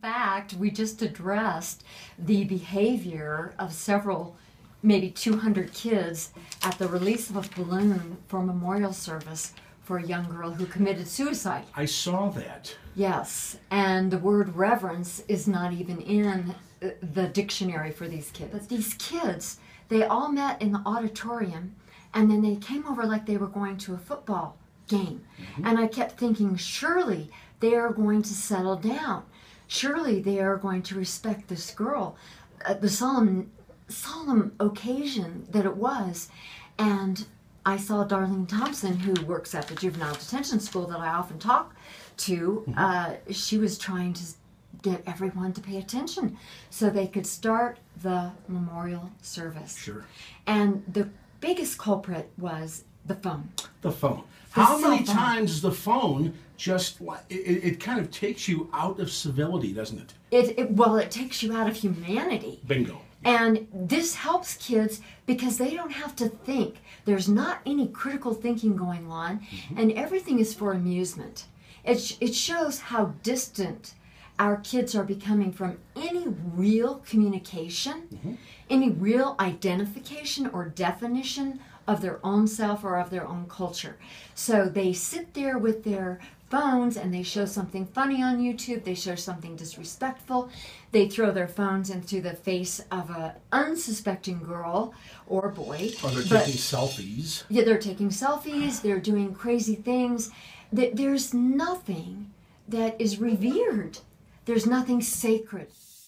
fact, we just addressed the behavior of several, maybe 200 kids at the release of a balloon for memorial service for a young girl who committed suicide. I saw that. Yes, and the word reverence is not even in uh, the dictionary for these kids. But these kids, they all met in the auditorium and then they came over like they were going to a football game. And I kept thinking, surely they are going to settle down. Surely they are going to respect this girl. Uh, the solemn, solemn occasion that it was. And I saw Darlene Thompson, who works at the juvenile detention school that I often talk to. Uh, she was trying to get everyone to pay attention so they could start the memorial service. Sure. And the biggest culprit was the phone. The phone. The How many phone. times the phone just it, it, kind of takes you out of civility, doesn't it? It, it well, it takes you out of humanity. Bingo. And this helps kids because they don't have to think. There's not any critical thinking going on, mm-hmm. and everything is for amusement. It, sh- it shows how distant our kids are becoming from any real communication, mm-hmm. any real identification or definition of their own self or of their own culture. So they sit there with their phones and they show something funny on YouTube, they show something disrespectful, they throw their phones into the face of a unsuspecting girl or boy. Or they're But- taking selfies. yeah, they're taking selfies, they're doing crazy things. Th- There's nothing that is revered. There's nothing sacred.